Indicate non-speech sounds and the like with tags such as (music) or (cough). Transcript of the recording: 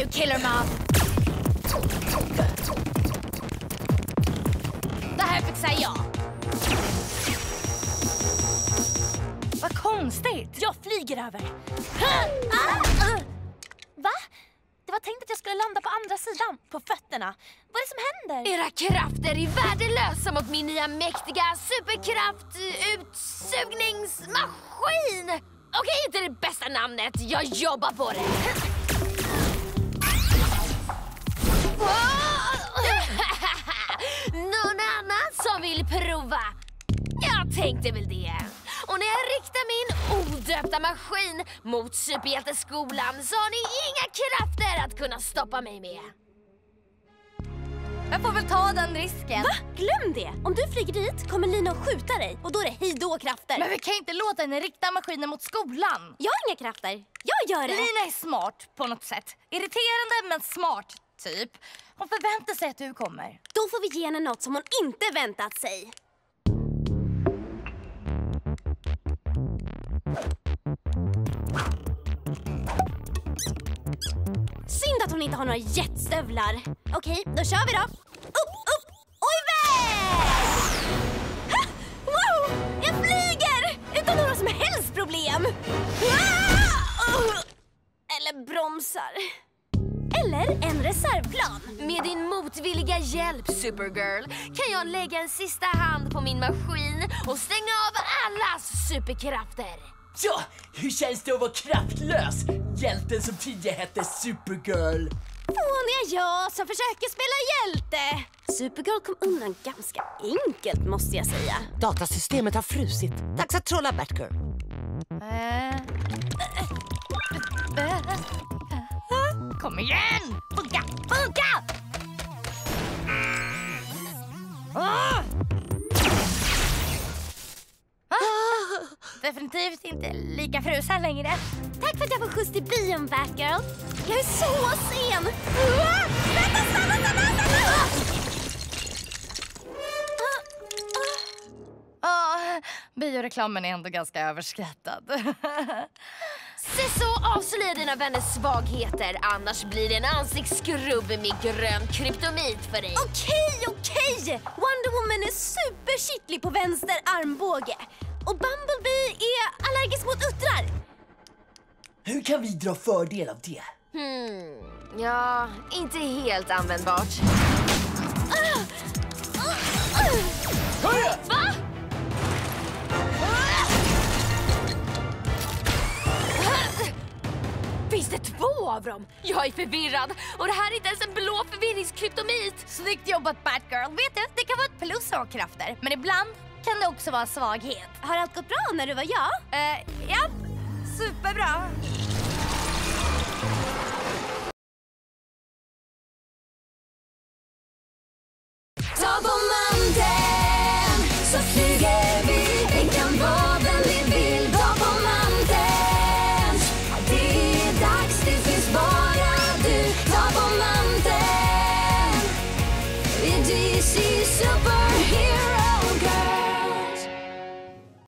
nu, Killerman! Det här fixar jag. Vad konstigt. Jag flyger över. Ah! Va? Det var tänkt att jag skulle landa på andra sidan, på fötterna. Vad är det som händer? Era krafter är värdelösa mot min nya mäktiga superkraft-utsugningsmaskin! Okej, inte det bästa namnet. Jag jobbar på det. Vill prova? Jag tänkte väl det. Och när jag riktar min odöpta maskin mot superhjälteskolan så har ni inga krafter att kunna stoppa mig med. Jag får väl ta den risken. Va? Glöm det! Om du flyger dit kommer Lina att skjuta dig och då är det hejdå krafter. Men vi kan inte låta henne rikta maskinen mot skolan. Jag har inga krafter. Jag gör det. Lina är smart på något sätt. Irriterande men smart, typ. Hon förväntar sig att du kommer. Då får vi ge henne något som hon inte väntat sig. Synd att hon inte har några jetstövlar. Okej, då kör vi då. Upp, upp och iväg! Ha! Wow! Jag flyger! Utan några som helst problem. Ah! Oh! Eller bromsar. Eller en reservplan. Med din motvilliga hjälp, Supergirl, kan jag lägga en sista hand på min maskin och stänga av allas superkrafter. Ja, hur känns det att vara kraftlös? Hjälten som tidigare hette Supergirl. Fåniga jag som försöker spela hjälte. Supergirl kom undan ganska enkelt måste jag säga. Datasystemet har frusit. Dags att trolla Batgirl. Eh. Kom igen! Definitivt inte lika frusen längre. Tack för att jag får skjuts till bion Batgirl. Jag är så sen. Ah! Vänta, stanna, stanna, stanna! Ah, bioreklamen är ändå ganska överskattad. (laughs) Se så avslöja dina vänners svagheter, annars blir det en ansiktsskrubb med grön kryptomit för dig. Okej, okej! Wonder Woman är superkittlig på vänster armbåge. Och Bumblebee är allergisk mot uttrar. Hur kan vi dra fördel av det? Hmm, ja, inte helt användbart. Hörru! Va? av dem. Jag är förvirrad och det här är inte ens en blå förvirringskryptomit. Snyggt jobbat Batgirl. Vet du, det kan vara ett plus att ha krafter, men ibland kan det också vara svaghet. Har allt gått bra när du var jag? Eh, uh, ja, superbra.